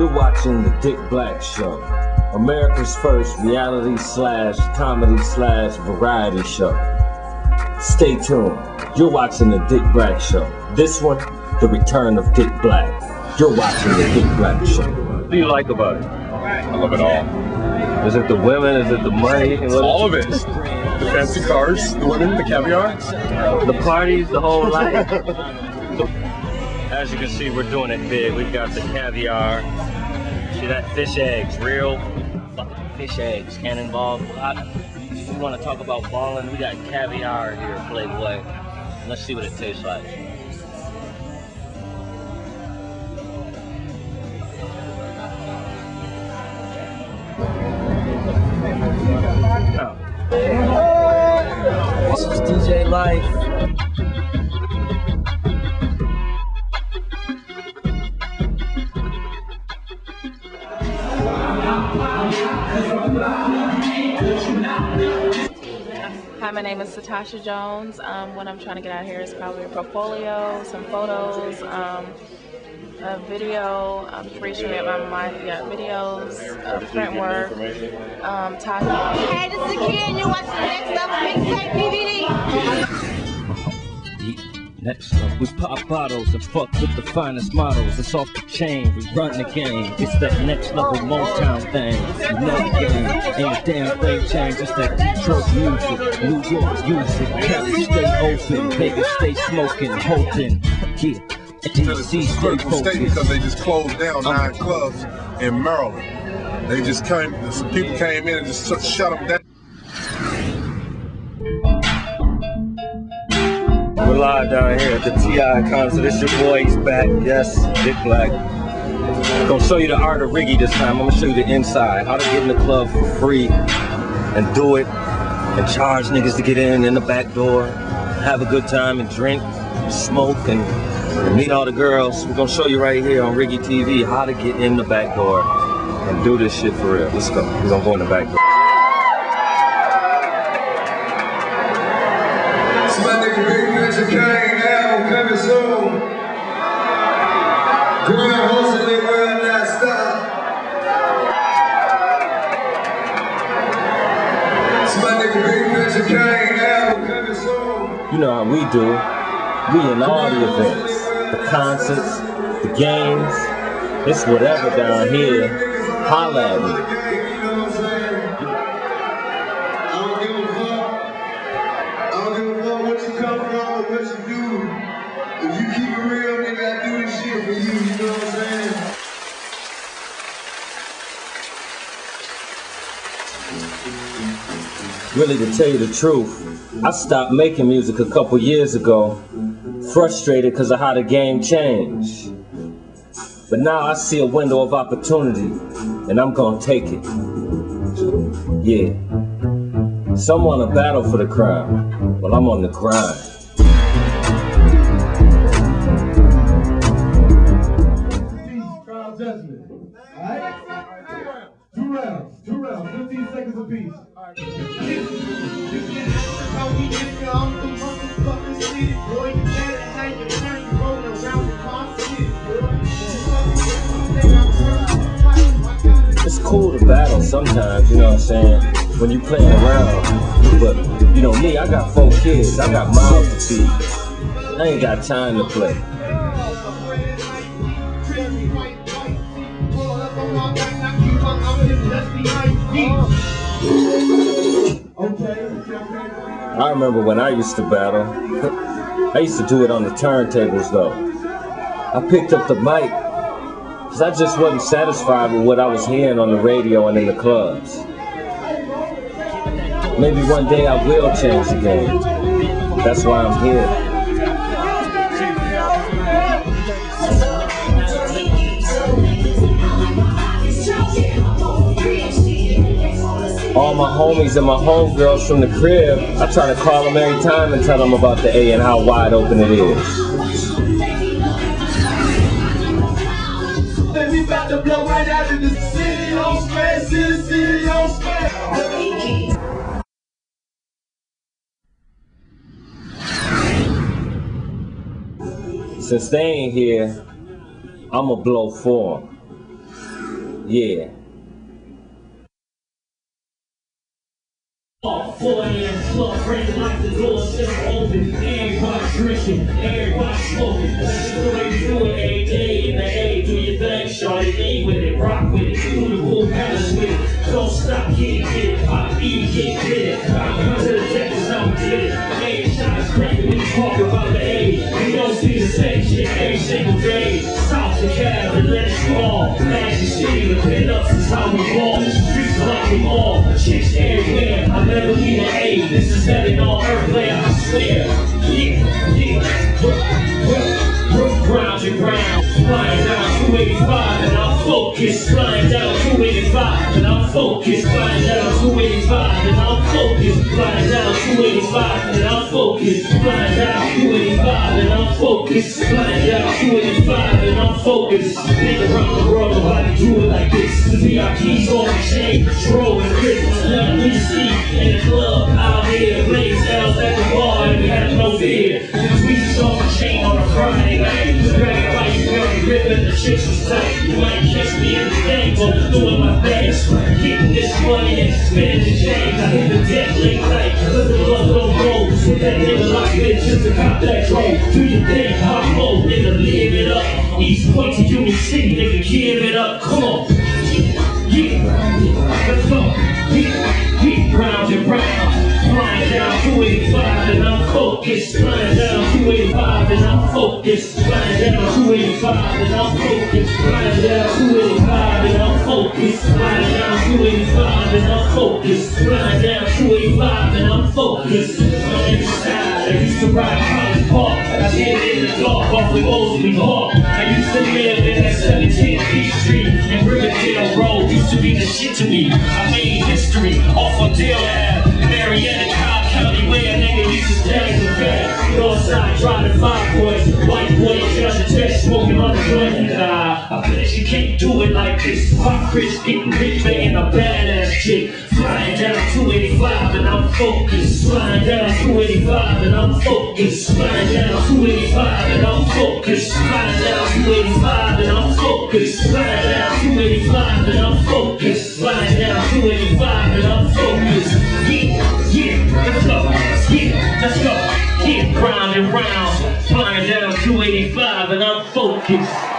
You're watching the Dick Black Show, America's first reality slash comedy slash variety show. Stay tuned. You're watching the Dick Black Show. This one, the return of Dick Black. You're watching the Dick Black Show. What do you like about it? I love it all. Is it the women? Is it the money? All of it. The fancy cars, the women, the caviar. The parties, the whole life. As you can see, we're doing it big. We've got the caviar. See that fish eggs, real fish eggs. Cannonball. If you want to talk about balling, we got caviar here, Playboy. Let's see what it tastes like. Oh. This is DJ Life. Hi, my name is Satasha Jones. Um, what I'm trying to get out here is probably a portfolio, some photos, um, a video. I'm pretty sure that my mind videos, uh, print work, um, talking. Hey, this is kid, and you're watching the next level mixtape DVD. Next up, we pop bottles and fuck with the finest models. It's off the chain, we run the game. It's that next level Motown thing. You know the game, ain't a damn thing changed. It's that Detroit music, New York music. Cali stay open, Vegas stay smoking, Holton. Yeah, DC stay state because they just closed down nine clubs in Maryland. They just came, some people came in and just shut- shut them down. We're live down here at the TI concert. It's your boy, he's back. Yes, Dick Black. Gonna show you the art of Riggy this time. I'm gonna show you the inside. How to get in the club for free and do it and charge niggas to get in in the back door. Have a good time and drink, smoke, and meet all the girls. We're gonna show you right here on Riggy TV how to get in the back door and do this shit for real. Let's go. We're gonna go in the back door. You know how we do. We in all the events, the concerts, the games. It's whatever down here. Holla at me. Really, to tell you the truth, I stopped making music a couple years ago, frustrated because of how the game changed. But now I see a window of opportunity, and I'm gonna take it. Yeah. Some want to battle for the crown, well, I'm on the grind. Two rounds. Two rounds. 15 seconds apiece. It's cool to battle sometimes, you know what I'm saying? When you playing around. But, you know, me, I got four kids. I got mouths to feed. I ain't got time to play. I remember when I used to battle. I used to do it on the turntables though. I picked up the mic because I just wasn't satisfied with what I was hearing on the radio and in the clubs. Maybe one day I will change the game. That's why I'm here. All my homies and my homegirls from the crib, I try to call them every time and tell them about the A and how wide open it is. We about to blow right out of the city on space, city, city on space. Since they ain't here, I'ma blow for 'em. Yeah. 4 a.m. club, breaking like the doors just open. Everybody drinking, everybody smoking. That's just the way we do it every day in the A. Do your thing, shorty, lean with it, rock with it, do the full balance with it. Don't stop, get it, get it, pop, eat, get it. I come to the Texas, I'm get it. Every shot is crazy when you talk about the A. You don't see the same shit every single day. South to Cab and let it fall. Magic City, the pin ups is how we ball. Streets like them all. Chicks everywhere. I never need an A. This is heaven on earth, land, I swear. Yeah, yeah. Roof ground and ground. Flying down 285 and I'm focused. Flying down 285 and I'm focused. Flying down 285 and I'm focused. Flying down 285 and I'm focused. Flying down 285 and I'm focused. Flying down 285 and I'm focused. Been around the world, nobody do it like this. The VIP's on the chain, Patrón and Cristal. Let me see in the club out here. Blaze L's at the bar and we have no fear. The tweets on the chain on a Friday night. The grab white, very ripping, the chicks was tight. You might catch me in the game, but doing my best. Getting this money and spending the change. I hit the deck late night, let the blood don't. Hit that nigga like just to cop that troll. Do your thing, hot mode, nigga, live it up. East City, nigga, give it up. Come on. Yeah, let's go. Yeah, yeah, round and round. Flying down 285 and I'm focused. Flying down 285 and I'm focused. Flying down 285 and I'm focused. Flying down 285 and I'm focused. Flying down 285 and I'm focused. Flying down 285 and I'm focused. I used to ride College Park. I did it in the dark off with Osley Park. Used to live in that 17th Beach Street and Riverdale Road used to be the shit to me. I made history off of Dale Ave, Marietta, Cobb County, where a nigga used to dance and fast. Northside driving five boys, white boy, a test, smoking on the joint. Nah, uh, I bet you can't do it like this. Pop Chris getting rich, being a badass chick. Flying down 285 and I'm focused. Flying down 285 and I'm focused. Flying down 285 and I'm focused. Flying down 285 and I'm focused. Flying down 285 and I'm focused. Flying down 285 and I'm focused. Yeah, yeah, let's go. Yeah, let's go. Yeah, round and round. Flying down 285 and I'm focused.